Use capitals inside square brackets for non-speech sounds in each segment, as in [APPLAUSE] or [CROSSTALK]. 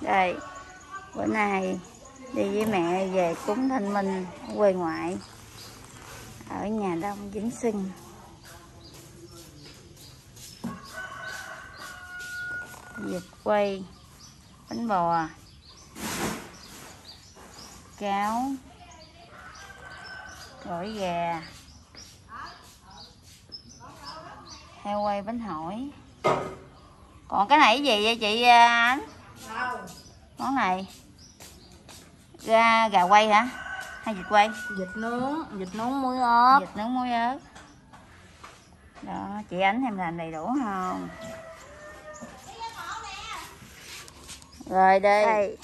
đây bữa nay đi với mẹ về cúng thanh minh quê ngoại ở nhà đông vĩnh sinh vịt quay bánh bò cháo gỏi gà heo quay bánh hỏi. Còn cái này cái gì vậy chị à, ánh món này. Gà gà quay hả? Hay vịt quay? Vịt nướng vịt nướng muối ớt. Vịt nướng muối ớt. Đó chị ánh em làm đầy đủ không? Rồi đây, đây.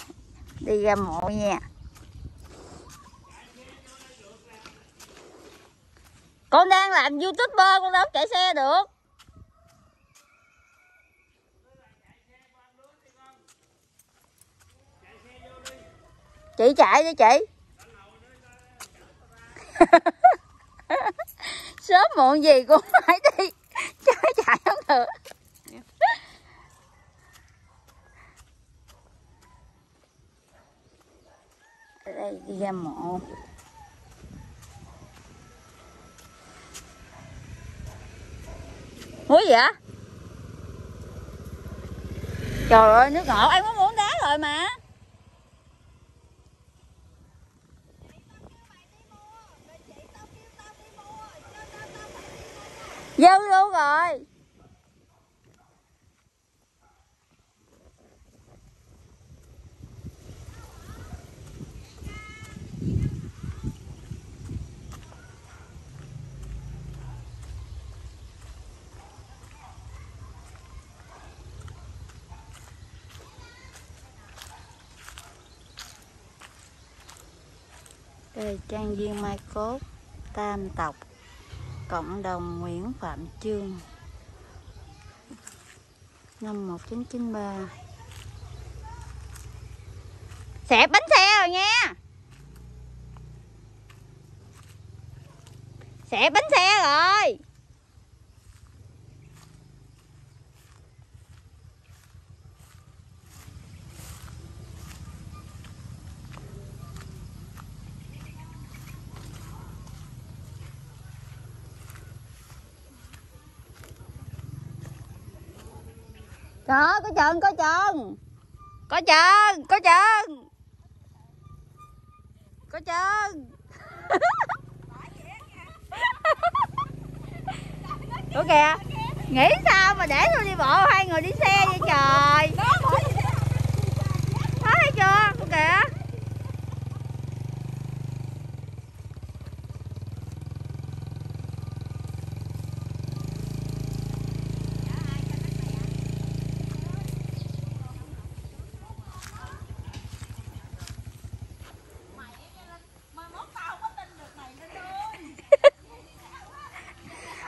đi ra mộ nha. Con đang làm youtuber con đâu chạy xe được chị chạy đi chị. [LAUGHS] Sớm muộn gì cũng phải đi. Chạy chạy không được. Đây, đi ra mộ. Muối gì ạ trời ơi, nước ngọt em có muốn đá rồi mà. Dư luôn rồi. Đây trang viên mai cốt tam tộc cộng đồng Nguyễn Phạm Chương. Năm 1993 xẹp bánh xe rồi nha. Xẹp bánh xe rồi đó, có chân có chân Có chân có chân Có chân Ủa kìa Nghĩ sao mà để tôi đi bộ hai người đi xe vậy trời? Đó thấy chưa? Ủa kìa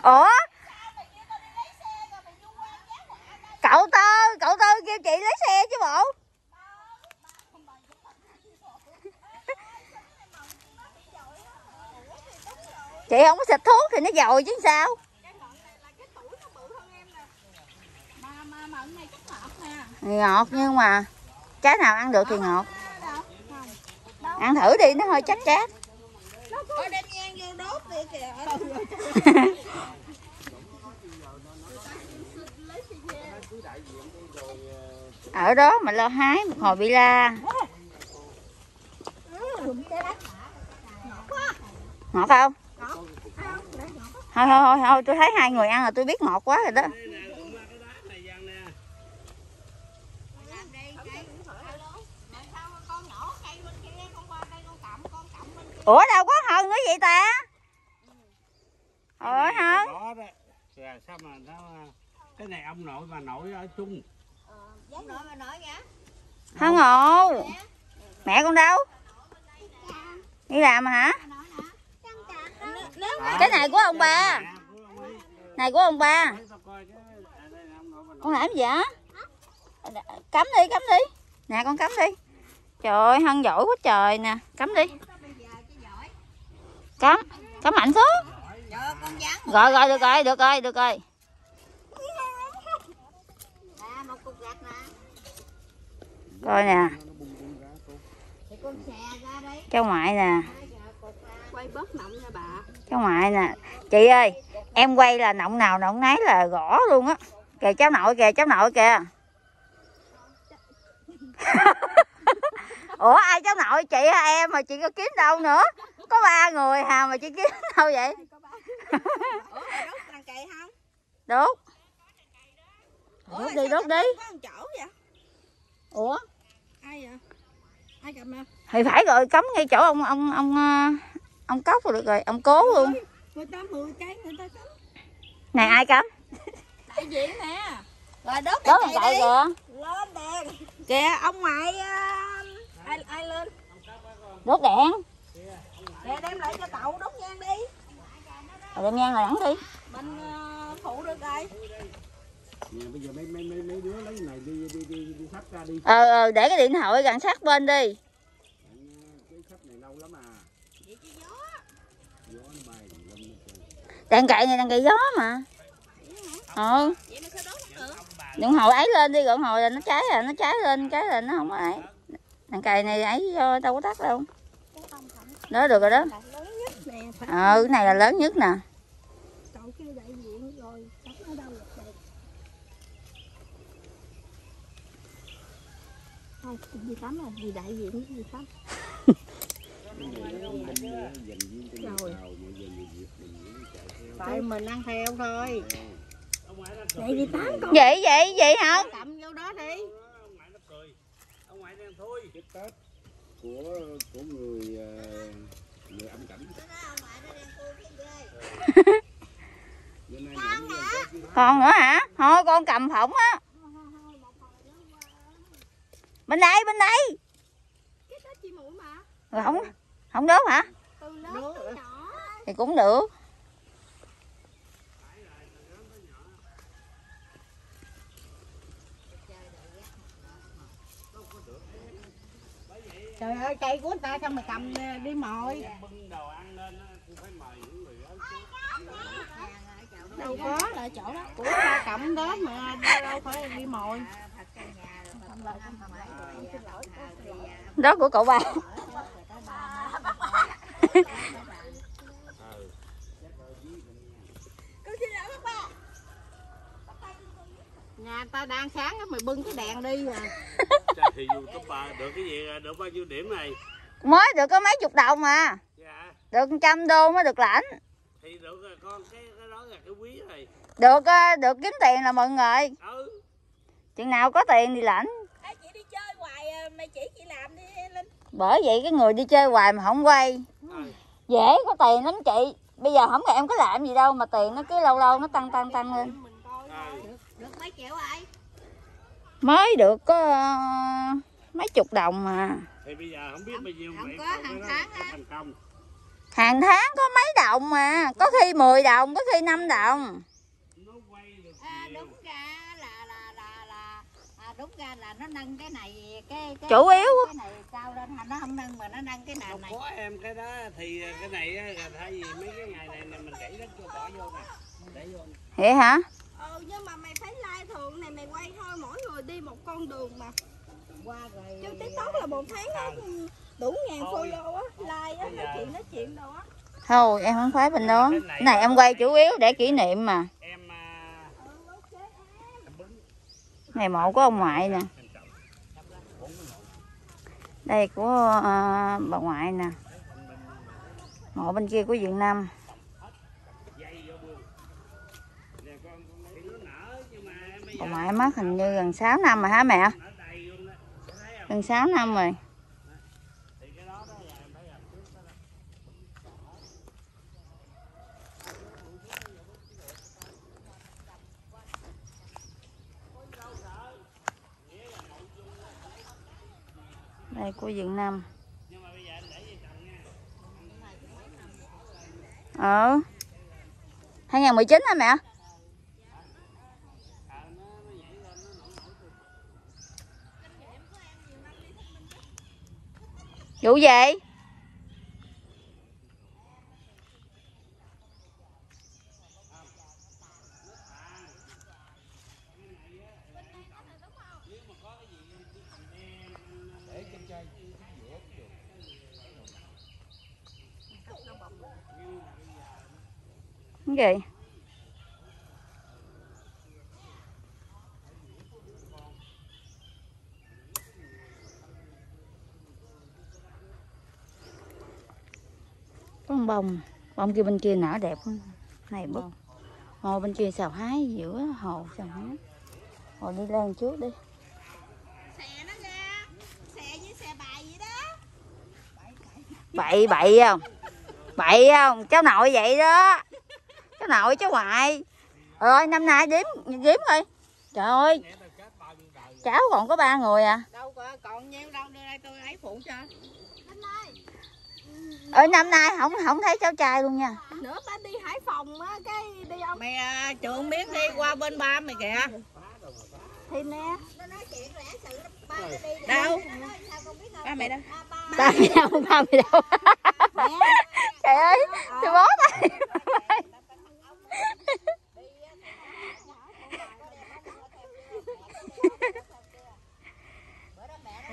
Ủa Cậu Tơ Cậu Tơ kêu chị lấy xe chứ bộ Chị không có xịt thuốc thì nó dồi chứ sao? Ngọt nhưng mà Trái nào ăn được thì ngọt. Ăn thử đi, nó hơi chắc chát. [LAUGHS] Ở đó mà lo hái một hồi bị la. Ngọt không? Thôi thôi thôi thôi tôi thấy hai người ăn rồi tôi biết ngọt quá rồi đó. Ủa đâu có hơn nữa vậy ta? Ủa Rồi sao mà nó cái này ông nội bà nội ở chung? Hân ngộ mẹ con đâu? Đi làm hả cái này của ông ba. Này của ông ba. Con làm gì vậy? Cắm đi cắm đi. Nè, con cắm đi. Trời ơi hân giỏi quá trời nè. Cắm đi. Cắm cắm mạnh xuống. Rồi rồi, được rồi được rồi được rồi. Coi nè. Cháu ngoại nè. Quay bớt nọng nha bà cháu ngoại nè. Chị ơi em quay là nọng nào nọng nấy là gõ luôn á. Kìa cháu nội kìa cháu nội kìa. [LAUGHS] Ủa ai cháu nội? Chị hay em mà chị có kiếm đâu nữa? Có ba người hà mà chị kiếm [LAUGHS] đâu vậy? Đốt. Đốt đi đốt đi. ủa? Ai vậy? Ai cầm thì phải rồi cấm ngay chỗ ông ông ông ờ, ông cốc rồi được rồi ông cố luôn người ta mười cái người ta cắm này ai cấm đại diện nè rồi đốt đốt đi kìa lên đèn kìa ông ngoại à, ai ai lên đốt đèn kìa đem lại cho cậu đốt nhang đi rồi đem nhang lại đi mình à, phụ được rồi nè bây giờ mấy mấy mấy mấy đứa lấy này đi đi đi đi sắp ra đi ờ ờ để cái điện thoại gần sát bên đi Anh, cái khách này lâu lắm à vậy chứ gió gió nó bay tùm lum hết càng cậy này càng cậy gió mà. Ừ. đừng hồi ấy lên đi gọn hồi là nó cháy là nó cháy lên cái là nó không có ấy. Đèn cày này ấy cho đâu có tắt đâu. Đó được rồi đó. Ờ cái này là lớn nhất nè. gì tắm là gì đại diện gì tắm rồi tại mình ăn theo thôi. Ông ngoại nó vậy gì tám con. Vậy vậy vậy hả? Cầm vô đó đi. Ông ngoại nó cười ông ngoại đang thôi cái tết của của người người âm cảnh còn nữa hả? Thôi con cầm phỏng á. Bên đây bên đây. Không không đốt hả? Từ lớn tới nhỏ. Thì cũng được trời ơi cây của người ta sao mày cầm đi mồi? Bưng đồ ăn lên á, cũng phải mời những người đó chứ. đâu có là chỗ đó. Của ta cầm đó mà đâu phải đi mồi. Đó của cậu ba [LAUGHS] nhà ta đang sáng á mày bưng cái đèn đi à. Trời thì YouTube được cái gì được bao nhiêu điểm này. Mới được có mấy chục đồng mà. Dạ. Được trăm đô mới được lãnh. Thì được rồi con cái cái đó là cái quý này. Được ờ, được kiếm tiền là mừng rồi ừ. Chừng nào có tiền thì lãnh. Ê, chị đi chơi hoài à, mày chỉ chị làm đi Linh. Bởi vậy cái người đi chơi hoài mà không quay. Ừ. dễ có tiền lắm chị. Bây giờ không em có làm gì đâu mà tiền nó cứ lâu lâu nó tăng tăng tăng lên mình coi ừ. được, được mấy triệu vậy mới được có ờ, mấy chục đồng mà. Thì bây giờ không biết bao nhiêu không có hàng tháng thành công. Hàng tháng có mấy đồng mà có khi 10 đồng có khi 5 đồng. Nó quay được à, đúng ra là là là là à, đúng ra là nó nâng cái này cái, cái chủ yếu cái này cao lên nó không nâng mà nó nâng cái không này? có em cái đó thì cái này là thay vì mấy cái ngày này mình đẩy đất cho bỏ vô nè. Để vô nè. vậy hả ừ nhưng mà mày phải like thường này mày quay thôi mỗi người đi một con đường mà. Qua rồi. Chứ tiktok là một tháng nó đủ ngàn follow á like á nói chuyện nói chuyện đâu á. Thôi em không phải bên đó. Cái này em quay chủ yếu để kỷ niệm mà. Em à, bứng. Này mộ của ông ngoại nè. Đây của ờ, bà ngoại nè. Mộ bên kia của Việt Nam dây vô buông nè con con thì nó nở nhưng mà em bây bà giờ ngoại mất hình như gần 6 năm rồi hả mẹ? Gần 6 năm rồi. Đây, của dựng năm. Nhưng ờ 2019 hả mẹ? vụ gì? Cái con bông. Bông kia bên kia nở đẹp này bức hồ bên kia xào hái giữa hồ xào hái. Hồ đi lên trước đi. Xè nó ra. Xè với xè bài vậy đó. bậy bậy không? Bậy không? Cháu nội vậy đó. Cháu nội cháu ngoại rồi năm nay đếm đếm rồi trời ơi. Cháu còn có ba người à. Đâu có còn nhiêu đâu đưa đây tôi ấy phụ cho. Ở năm nay không không thấy cháu trai luôn nha Nữa ba đi Hải Phòng á cái đi không? Mày à, trường miếng đi qua bên ba mày kìa. thì nè Đâu? Ba mày đâu? ba mày đâu ba mày đâu trời ơi tôi bó tay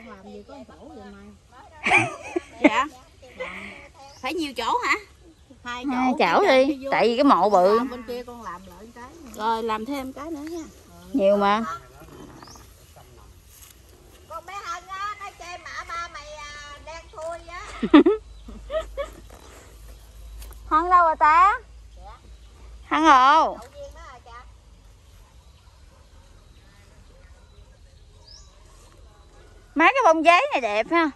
làm gì có chỗ vậy mày? dạ Phải nhiều chỗ hả? Hai chỗ. hai chảo đi tại vì cái mộ bự Làm bên kia con làm lại cái. Rồi làm thêm cái nữa nha. nhiều mà Con bé Hân á, nó chơi mã ba mày à, đen thui á. [LAUGHS] hân đâu rồi ta hân hồ mấy cái bông giấy này đẹp ha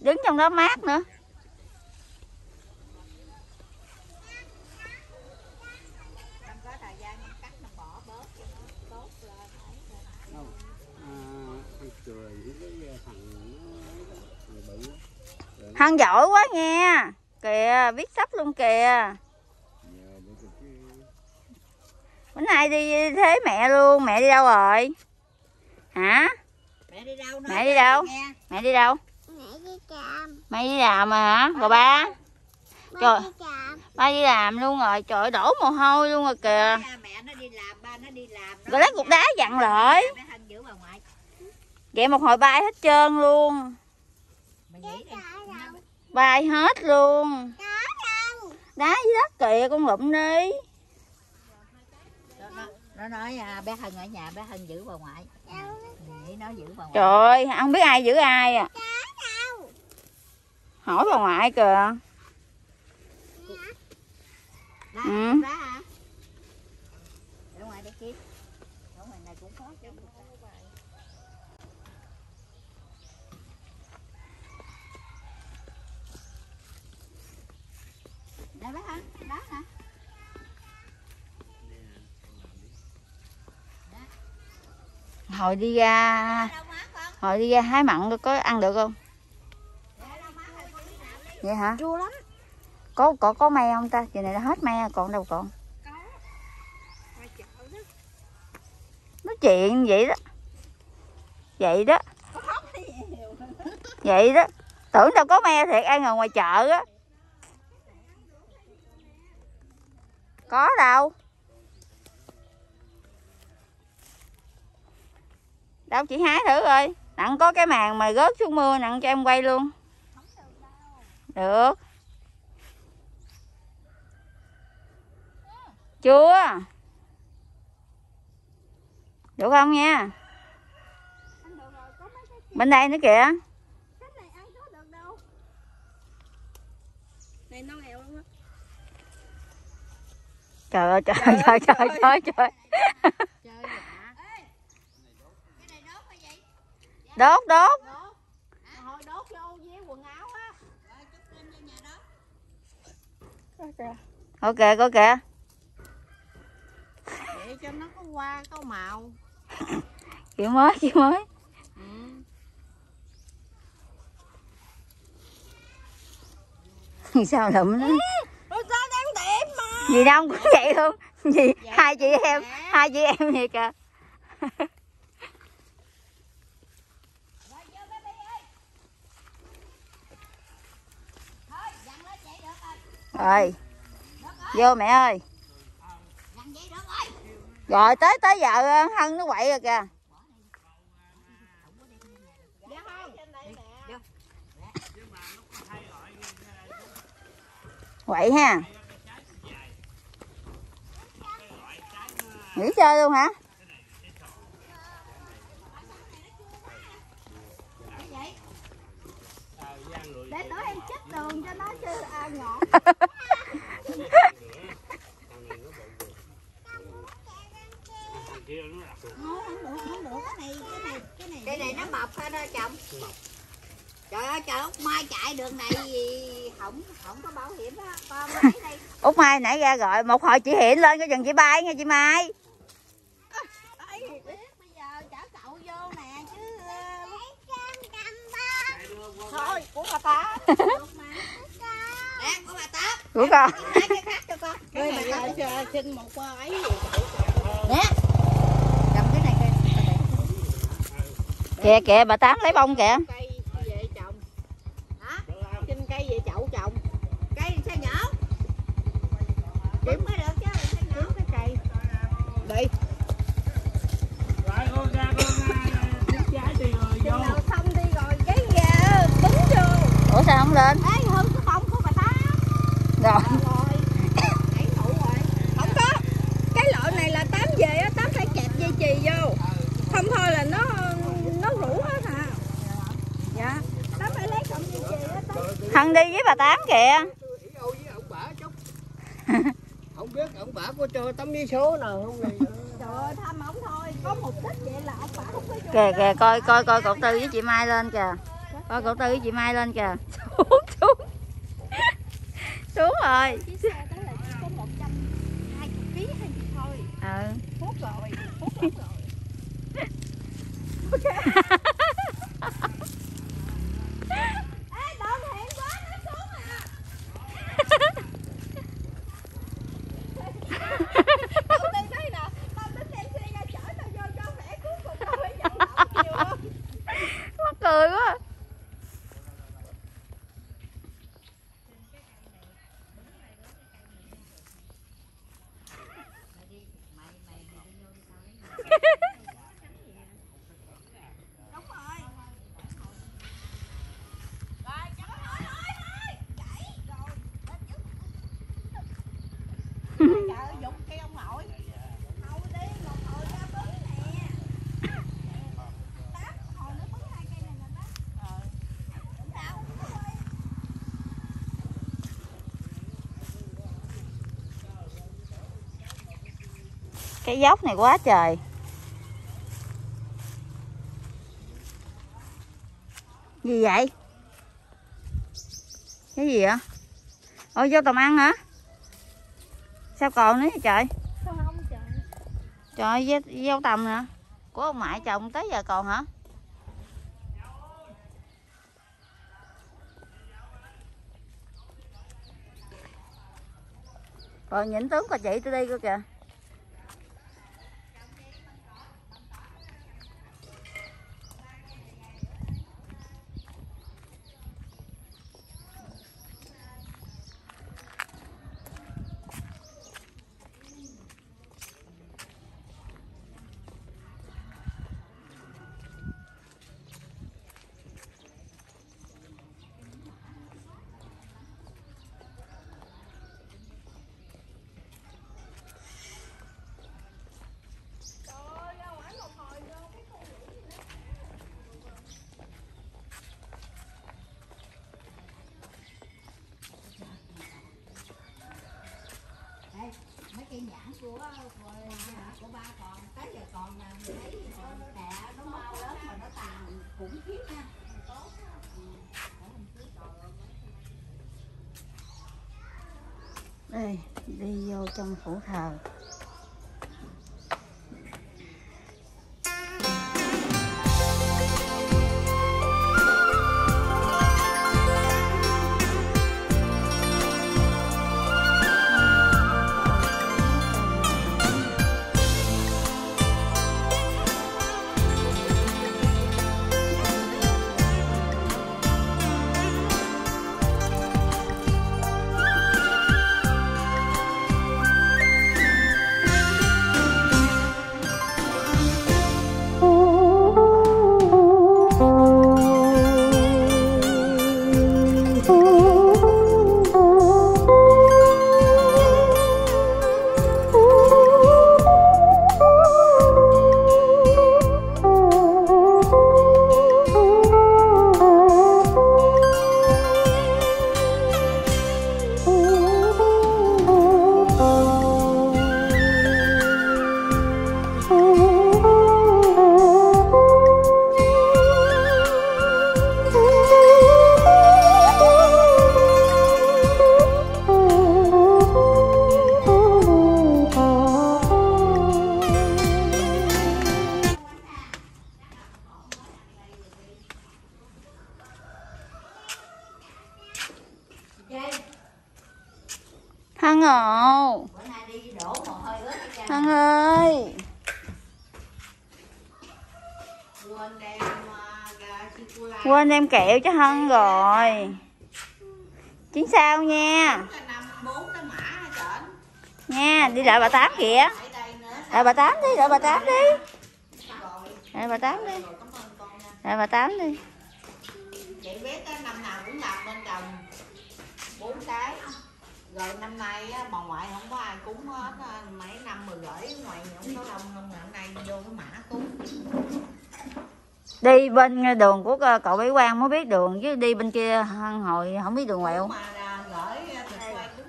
đứng trong đó mát nữa Không có thời gian em cắt nó bỏ bớt cho nó tốt lên. không à, ăn cười với cái thằng nó thằng bự á. Hân giỏi quá nghe kìa viết sách luôn kìa bữa nay đi thế mẹ luôn mẹ đi đâu rồi hả Mẹ đi đâu? Mẹ đi đâu? Mẹ đi đâu Mẹ đi trạm. mẹ đi làm mà hả rồi ba Trời. ba đi làm luôn rồi trời ơi, đổ mồ hôi luôn rồi kìa Mẹ nó đi làm, ba nó đi làm. rồi lấy cục đá dặn lại vậy một hồi bay hết trơn luôn Mày nghĩ đi. Bay hết luôn. Đá dưới đất kìa con lụm đi. Nó, nó, nó nói à, bé Hân ở nhà bé Hân giữ bà ngoại. Nghĩ nó giữ bà ngoại. trời ơi không biết ai giữ ai à. Hỏi bà ngoại kìa. Đó, Ừ. đó hả? Ở ngoài đây kia. Ở ngoài này cũng có chứ. Đây bé Hân, đó hả? Hồi đi ra hồi đi ra hái mặn có- ăn được không? Vậy hả? Chua lắm. có có có me không ta? Giờ này đã hết me còn đâu còn. Nói chuyện vậy đó. Vậy đó. Vậy đó. Tưởng đâu có me thiệt ăn ở ngoài chợ á. Có đâu đâu chị hái thử rồi. Nặng có cái màn mà rớt xuống mưa nặng cho em quay luôn. Được. Chưa? Được không nha? Bên đây nữa kìa. Trời ơi trời trời trời trời trời Chơi dạ. Cái này đốt hay vậy? Đốt đốt Hồi đốt vô với quần áo á. Ok có kìa Để cho nó có hoa có màu. kiểu mới kiểu mới ừ. [LAUGHS] sao lụm nó sao đang đẹp mà. gì đâu cũng vậy luôn gì dạ, hai chị em hai chị em vậy kìa à. [LAUGHS] rồi. Vô mẹ ơi. Rồi, tới tới giờ ờ, hân nó quậy rồi kìa. Quậy ha. Nghỉ chơi luôn hả? Cái này nó mập ha đó chồng. Trời ơi trời út mai chạy đường này gì không không có bảo hiểm á. Con lấy [LAUGHS] út mai nãy ra gọi một hồi chị hiện lên cái chừng chị bay nghe chị mai. Ê, biết bây giờ chở cậu vô nè chứ thôi của bà tám [LAUGHS] nè của bà tám của con. Hai cái khác cho con. Cái này xin một ấy. Nè. Cầm cái này kìa kìa bà tám lấy bông kìa. Cây về trồng hả? Xin cây về chậu trồng cây sao nhỏ? Điểm mới được chứ sao nhỏ cái cây? Đi. Bứng vô. Ủa sao không lên? Ê hơn cái bông của bà tám rồi. Không có. Cái loại này là tám về á tám phải kẹp dây chì vô. Không thôi là nó nó rủ hết hả? Dạ. Tám phải lấy cọng dây chì á hân đi với bà tám kìa. Ô với ông bả chút. Không biết ông bả có cho tấm vé số nào không này. trời ơi thăm ổng thôi. Có mục đích vậy là ông phải không có vô kìa kìa coi coi coi cậu tư với chị mai lên kìa. Coi cậu tư với chị mai lên kìa rồi. Chiếc xe đó là chỉ có một trăm hai hay gì thôi. Ừ. Hút rồi hút lắm rồi [LAUGHS] đồn hẹn quá nó xuống à Tao đi đây nè Tao tính đem xe ra chở tao vô cho khỏe Cuối cùng tao phải dẫn đậu nhiều không mắc cười quá Đúng rồi Rồi, cho nó thôi thôi thôi Chạy rồi Lên trước. Trời ơi, Dũng kêu ông nội Thôi đi, một hồi ra bứng nè Tám, hồi nữa bứng hai cây này nè bác Ờ Không sao cái dốc này quá trời gì vậy cái gì vậy ôi vô tầm ăn hả sao còn nữa vậy trời không trời trời dâu, dâu tầm nè của ông ngoại chồng tới giờ còn hả rồi nhìn tướng coi chị tôi đi coi kìa cây nhãn của của, của ba còn tới giờ còn là mình thấy à, mẹ nó mau lớn mà nó tàn khủng khiếp nha. Đây đi vô trong phủ thờ. Ăn kẹo chứ hân rồi. Chính sao nha? Nha, đi lại bà tám kìa. Lại bà tám đi lại bà tám đi. Lại bà tám đi. Lại bà tám đi. Chị biết năm nào cũng làm bên chồng bốn cái rồi năm nay bà ngoại không có ai cúng hết mấy năm mà gửi ngoài không có đông không năm nay vô cái mã cúng đi bên đường của cậu bé quang mới biết đường chứ đi bên kia hân hồi không biết đường quẹo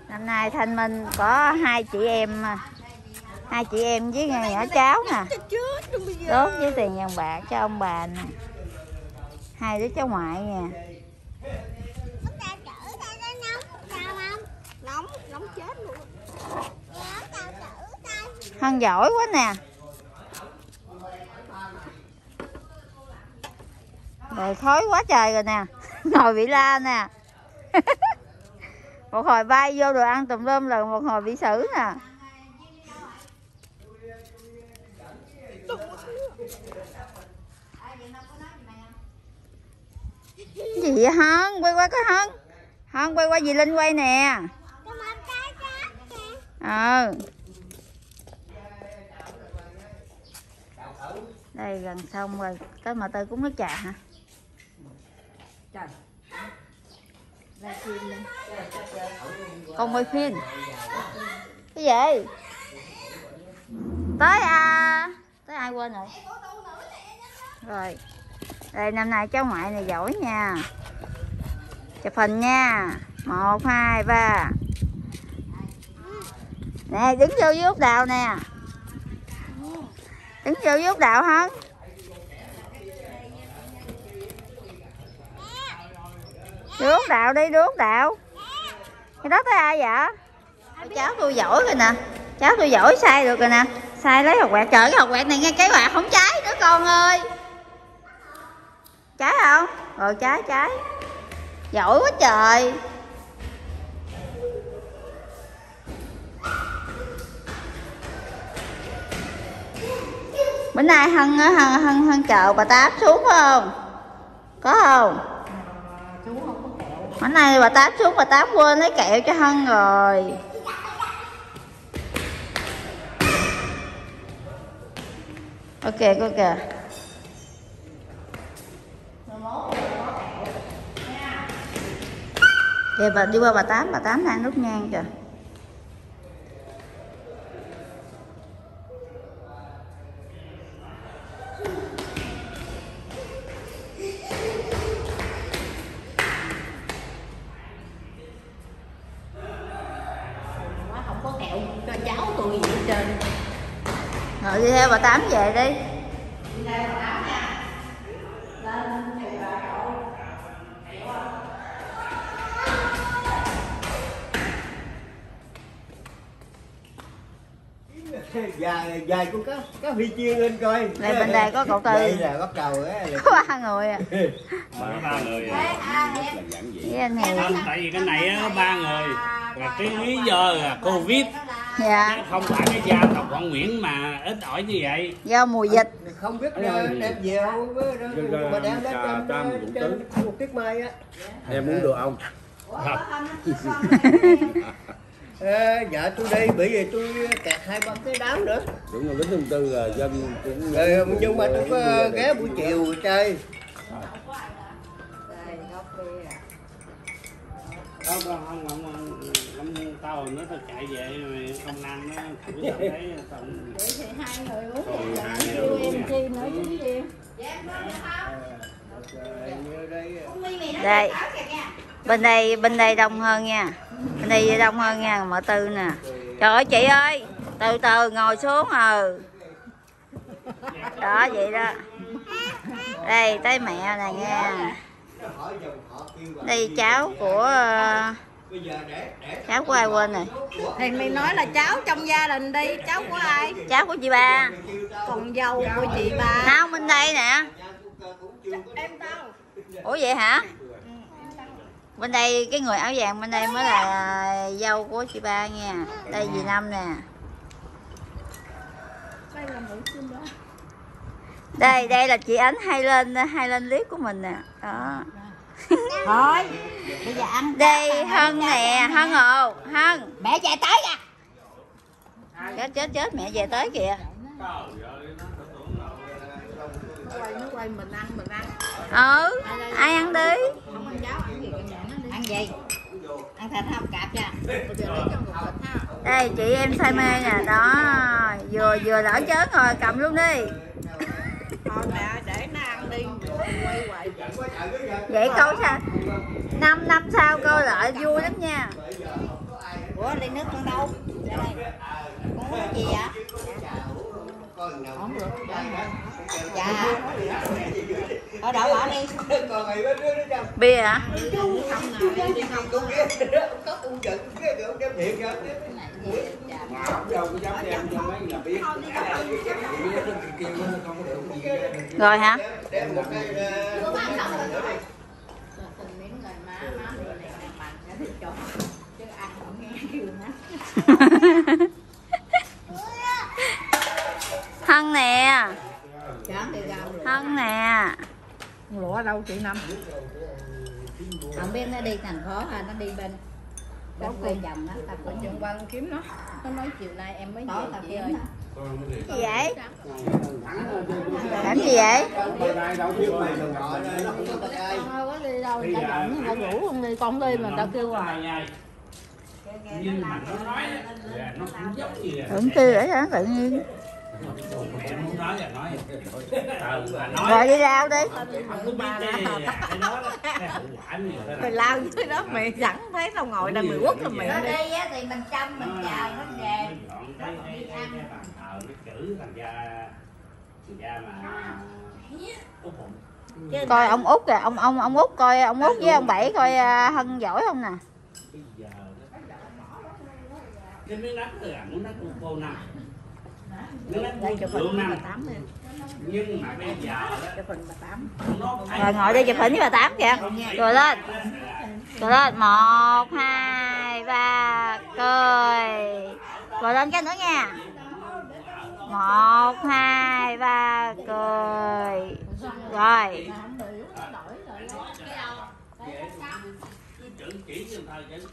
năm nay thanh minh có hai chị em hai chị em với nhỏ cháu nè đốt với tiền vàng bạc cho ông bà nè hai đứa cháu ngoại nha nóng nóng chết luôn hân giỏi quá nè rồi khói quá trời rồi nè. [LAUGHS] Ngồi bị la nè. [LAUGHS] Một hồi bay vô đồ ăn tùm lum là một hồi bị xử nè. Gì vậy hân? Quay qua cái hân. Hân quay qua dì linh quay nè. Ờ. Đây, gần xong rồi. Tới mà tôi cũng nước trà hả? Con quay phim. Cái gì? Tới à? Tới ai quên rồi? Rồi. Đây năm nay cháu ngoại này giỏi nha. Chụp hình nha. Một hai ba. Nè đứng vô với út đào nè. Đứng vô với út đào không đưa đạo đi đưa đạo, cái đó tới ai vậy? Cháu tôi giỏi rồi nè. Cháu tôi giỏi sai được rồi nè. Sai lấy hột quẹt trời cái hột quẹt này nghe cái quạt không cháy nữa con ơi. Trái không? Rồi trái trái giỏi quá trời. Bữa nay hân hân hân hân chờ bà tám xuống phải không? Có không? Bữa nay bà tám xuống bà tám quên lấy kẹo cho hân rồi. Ok có kìa Kìa bà đi qua bà tám, bà tám đang nút nhang kìa. Kẹo cho cháu tôi gì hết trơn. Rồi đi theo bà tám về đi. [LAUGHS] Dài dài của cá cá huy chiên lên coi. Đây bên đây có cậu Tư. đây là bắt đầu á [LAUGHS] Có ba người à. [LAUGHS] Ba ba người à. là giản dị. Với anh này Không, tại vì cái này á, ba người. Là cái lý do là covid Dạ. Không phải cái gia tộc họ Nguyễn mà ít ỏi như vậy. Do mùa dịch. không biết đem đem về không? Với mà đem đến trên một tiết mai á. Em muốn được không Ê, dạ tôi đi bởi vì tôi kẹt hai ba cái đám nữa. Đúng rồi lính thông tư là dân cũng rồi nhưng mà tôi có ghé buổi chiều chơi không không không không không không tao nó tao chạy về rồi công năng nó cũng [LAUGHS] thấy tổng hai người uống hai kêu em chi nữa chứ gì? Rồi, như đây Đây. Bên đây bên đây đông hơn nha. Bên đây đông hơn nha mợ tư nè. Trời ơi chị ơi Từ từ ngồi xuống ừ Đó vậy đó. Đây tới mẹ nè. nha Đây cháu của ờ, bây giờ để để Cháu của ai quên rồi? Thì mày nói là cháu trong gia đình đi cháu của ai? Cháu của chị ba. Con dâu của chị ba. Không bên đây nè. Em tao Ủa vậy hả? Bên đây cái người áo vàng bên đây mới là dâu của chị ba nha. Đây dì năm nè. Đây là mũi chim đó đây đây là chị ánh hay lên hay lên clip của mình nè. Đó. [LAUGHS] Thôi bây giờ ăn đây hân nè hân ồ hân. Mẹ chạy tới kìa chết chết chết mẹ về tới kìa. Nó quay mình ăn mình ăn ừ ai ăn đi? Không ăn cháo ăn gì ăn gì? Ăn thịt không cạp cho bây giờ lấy cho một thịt ha. Đây chị em say mê nè. Đó vừa vừa lỡ chớn rồi cầm luôn đi thôi mẹ để nó ăn đi. Quay quay vậy câu sao. Năm năm sau câu lại vui lắm nha. Ủa ly nước con đâu? Con uống cái gì vậy không được dạ ở đậu bỏ đi bia hả rồi hả Ha ha ha má má đi này này mà sẽ thịt chó chứ ăn không nghe kêu má hân nè. Hân nè. Lụa đâu chị năm? Không biết nó đi thành phố hay nó đi bên bên quê chồng nó ta Ở cũng trường quanh kiếm nó. Nó nói chiều nay em mới về tao chị ơi gì vậy? Làm gì vậy? Đi đâu người ta giận người ta rủ con đi con đi mà người ta kêu hoài nhưng mà nó nói á, nó cũng giống là tưởng tư ở đó tự nhiên mẹ muốn nói là nói rồi đi rau đi như thế mày nào lao dưới đó mày sẵn thấy tao ngồi đây mày quất là mày. Đi đi á thì mình chăm mình chờ nó về chữ mà út bụng coi ông út kìa ông ông ông út coi ông út với ông bảy coi à, hân giỏi không nè. Bây giờ cái miếng đất là muốn đất cô năm đất đây chụp hình bà tám đi nhưng mà bây giờ chụp hình bà tám rồi ngồi đây chụp hình với bà tám kìa rồi lên rồi lên một hai ba cười rồi lên cái nữa nha một hai ba cười rồi cho